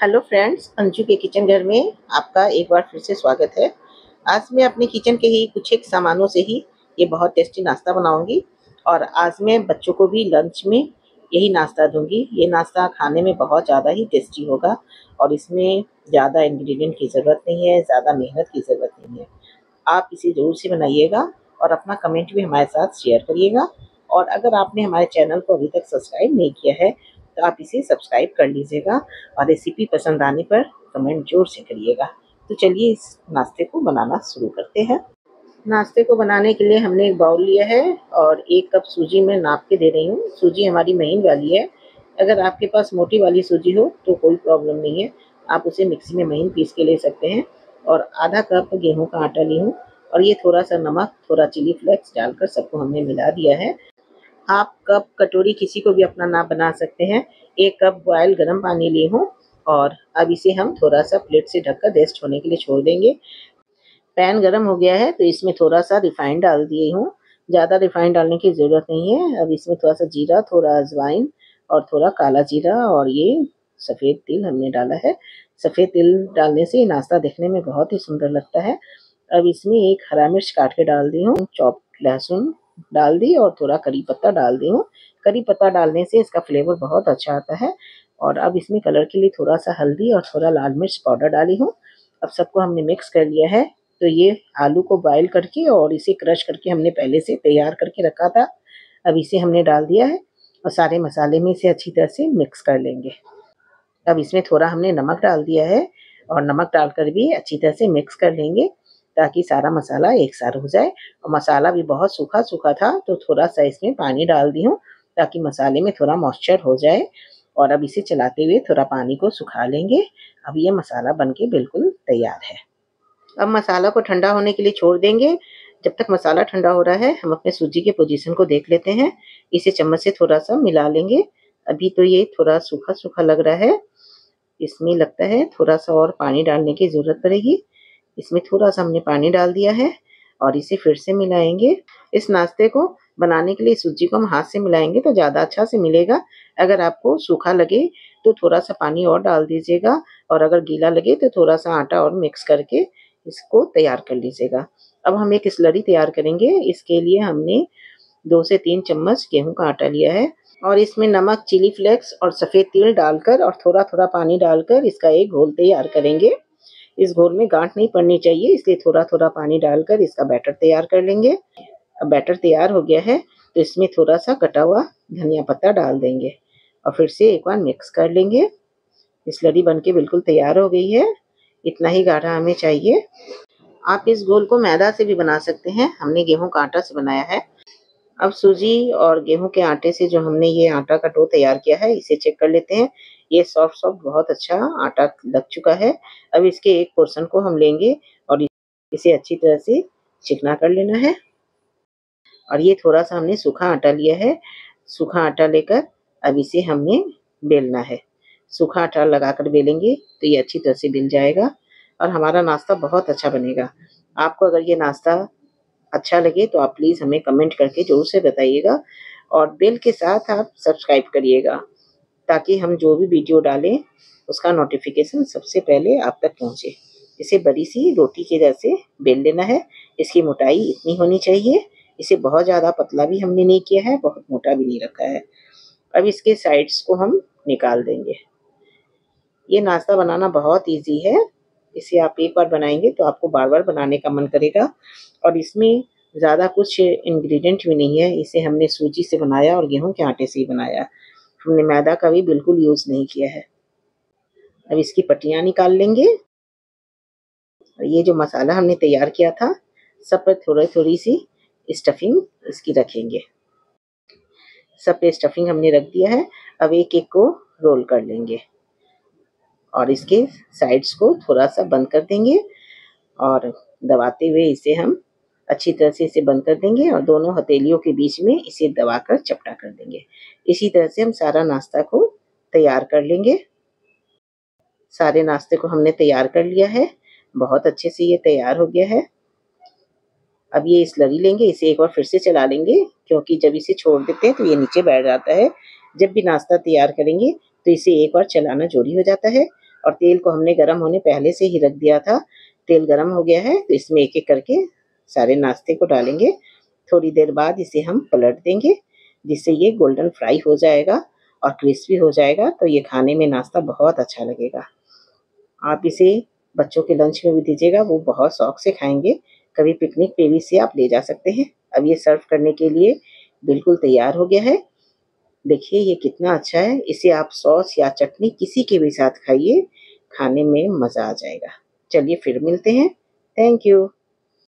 Hello friends, Anju के kitchen घर में आपका एक बार फिर से स्वागत है। आज मैं अपने किचन के ही कुछ एक सामानों से ही ये बहुत टेस्टी नाश्ता बनाऊँगी और आज मैं बच्चों को भी लंच में यही नाश्ता दूँगी। ये नाश्ता खाने में बहुत ज़्यादा ही टेस्टी होगा और इसमें ज़्यादा इन्ग्रीडियंट की ज़रूरत नहीं है, ज़्यादा मेहनत की ज़रूरत नहीं है। आप इसे ज़रूर से बनाइएगा और अपना कमेंट भी हमारे साथ शेयर करिएगा। और अगर आपने हमारे चैनल को अभी तक सब्सक्राइब नहीं किया है तो आप इसे सब्सक्राइब कर लीजिएगा और रेसिपी पसंद आने पर कमेंट ज़ोर से करिएगा। तो चलिए इस नाश्ते को बनाना शुरू करते हैं। नाश्ते को बनाने के लिए हमने एक बाउल लिया है और एक कप सूजी में नाप के दे रही हूँ। सूजी हमारी महीन वाली है। अगर आपके पास मोटी वाली सूजी हो तो कोई प्रॉब्लम नहीं है। आप उसे मिक्सी में महीन पीस के ले सकते हैं और आधा कप गेहूँ का आटा ली हूँ और ये थोड़ा सा नमक, थोड़ा चिली फ्लेक्स डालकर सबको हमने मिला दिया है। आप कप, कटोरी किसी को भी अपना नाप बना सकते हैं। एक कप बॉयल गर्म पानी लिए हूँ और अब इसे हम थोड़ा सा प्लेट से ढककर रेस्ट होने के लिए छोड़ देंगे। पैन गर्म हो गया है तो इसमें थोड़ा सा रिफाइंड डाल दिए हूँ। ज़्यादा रिफाइंड डालने की ज़रूरत नहीं है। अब इसमें थोड़ा सा जीरा, थोड़ा अजवाइन और थोड़ा काला जीरा और ये सफ़ेद तिल हमने डाला है। सफ़ेद तिल डालने से नाश्ता देखने में बहुत ही सुंदर लगता है। अब इसमें एक हरा मिर्च काट के डाल दी हूँ। चॉप लहसुन डाल दी और थोड़ा करी पत्ता डाल दी हूँ। करी पत्ता डालने से इसका फ्लेवर बहुत अच्छा आता है और अब इसमें कलर के लिए थोड़ा सा हल्दी और थोड़ा लाल मिर्च पाउडर डाली हूँ। अब सबको हमने मिक्स कर लिया है। तो ये आलू को बॉयल करके और इसे क्रश करके हमने पहले से तैयार करके रखा था। अब इसे हमने डाल दिया है और सारे मसाले में इसे अच्छी तरह से मिक्स कर लेंगे। अब इसमें थोड़ा हमने नमक डाल दिया है और नमक डालकर भी अच्छी तरह से मिक्स कर लेंगे। ताकि सारा मसाला एक साथ हो जाए। और मसाला भी बहुत सूखा सूखा था तो थोड़ा सा इसमें पानी डाल दी हूँ, ताकि मसाले में थोड़ा मॉइस्चर हो जाए। और अब इसे चलाते हुए थोड़ा पानी को सुखा लेंगे। अब ये मसाला बन के बिल्कुल तैयार है। अब मसाला को ठंडा होने के लिए छोड़ देंगे। जब तक मसाला ठंडा हो रहा है, हम अपने सूजी के पोजीशन को देख लेते हैं। इसे चम्मच से थोड़ा सा मिला लेंगे। अभी तो ये थोड़ा सूखा सूखा लग रहा है। इसमें लगता है थोड़ा सा और पानी डालने की ज़रूरत पड़ेगी। इसमें थोड़ा सा हमने पानी डाल दिया है और इसे फिर से मिलाएँगे। इस नाश्ते को बनाने के लिए सूजी को हम हाथ से मिलाएँगे तो ज़्यादा अच्छा से मिलेगा। अगर आपको सूखा लगे तो थोड़ा सा पानी और डाल दीजिएगा और अगर गीला लगे तो थोड़ा सा आटा और मिक्स करके इसको तैयार कर लीजिएगा। अब हम एक स्लरी तैयार करेंगे। इसके लिए हमने दो से तीन चम्मच गेहूँ का आटा लिया है और इसमें नमक, चिली फ्लेक्स और सफ़ेद तिल डालकर और थोड़ा थोड़ा पानी डालकर इसका एक घोल तैयार करेंगे। इस घोल में गांठ नहीं पड़नी चाहिए, इसलिए थोड़ा थोड़ा पानी डालकर इसका बैटर तैयार कर लेंगे। अब बैटर तैयार हो गया है तो इसमें थोड़ा सा कटा हुआ धनिया पत्ता डाल देंगे और फिर से एक बार मिक्स कर लेंगे। स्लरी बन के बिल्कुल तैयार हो गई है, इतना ही गाढ़ा हमें चाहिए। आप इस घोल को मैदा से भी बना सकते हैं, हमने गेहूँ का आटा से बनाया है। अब सूजी और गेहूँ के आटे से जो हमने ये आटा का डो तैयार किया है, इसे चेक कर लेते हैं। ये सॉफ्ट सॉफ्ट बहुत अच्छा आटा लग चुका है। अब इसके एक पोर्शन को हम लेंगे और इसे अच्छी तरह से चिकना कर लेना है। और ये थोड़ा सा हमने सूखा आटा लिया है। सूखा आटा लेकर अब इसे हमने बेलना है। सूखा आटा लगाकर बेलेंगे तो ये अच्छी तरह से बिल जाएगा और हमारा नाश्ता बहुत अच्छा बनेगा। आपको अगर ये नाश्ता अच्छा लगे तो आप प्लीज़ हमें कमेंट करके ज़रूर से बताइएगा और बेल के साथ आप सब्सक्राइब करिएगा ताकि हम जो भी वीडियो डालें, उसका नोटिफिकेशन सबसे पहले आप तक पहुँचे। इसे बड़ी सी रोटी के जैसे बेल लेना है। इसकी मोटाई इतनी होनी चाहिए। इसे बहुत ज़्यादा पतला भी हमने नहीं किया है, बहुत मोटा भी नहीं रखा है। अब इसके साइड्स को हम निकाल देंगे। ये नाश्ता बनाना बहुत इजी है। इसे आप एक बार बनाएँगे तो आपको बार बार बनाने का मन करेगा। और इसमें ज़्यादा कुछ इंग्रेडिएंट भी नहीं है, इसे हमने सूजी से बनाया और गेहूँ के आटे से ही बनाया। हमने मैदा का भी बिल्कुल यूज़ नहीं किया है। अब इसकी पट्टियाँ निकाल लेंगे। और ये जो मसाला हमने तैयार किया था, सब पर थोड़ी थोड़ी सी स्टफिंग इसकी रखेंगे। सब पे स्टफिंग हमने रख दिया है। अब एक एक को रोल कर लेंगे। और इसके साइड्स को थोड़ा सा बंद कर देंगे और दबाते हुए इसे हम अच्छी तरह से इसे बंद कर देंगे और दोनों हथेलियों के बीच में इसे दबाकर चपटा कर देंगे। इसी तरह से हम सारा नाश्ता को तैयार कर लेंगे। सारे नाश्ते को हमने तैयार कर लिया है। बहुत अच्छे से ये तैयार हो गया है। अब ये स्लरी लेंगे, इसे एक बार फिर से चला लेंगे, क्योंकि जब इसे छोड़ देते हैं तो ये नीचे बैठ जाता है। जब भी नाश्ता तैयार करेंगे तो इसे एक बार चलाना ज़रूरी हो जाता है। और तेल को हमने गर्म होने पहले से ही रख दिया था। तेल गर्म हो गया है तो इसमें एक एक करके सारे नाश्ते को डालेंगे। थोड़ी देर बाद इसे हम पलट देंगे, जिससे ये गोल्डन फ्राई हो जाएगा और क्रिस्पी हो जाएगा तो ये खाने में नाश्ता बहुत अच्छा लगेगा। आप इसे बच्चों के लंच में भी दीजिएगा, वो बहुत शौक से खाएँगे। कभी पिकनिक पे भी इसे आप ले जा सकते हैं। अब ये सर्व करने के लिए बिल्कुल तैयार हो गया है। देखिए, ये कितना अच्छा है। इसे आप सॉस या चटनी किसी के भी साथ खाइए, खाने में मज़ा आ जाएगा। चलिए फिर मिलते हैं। Thank you.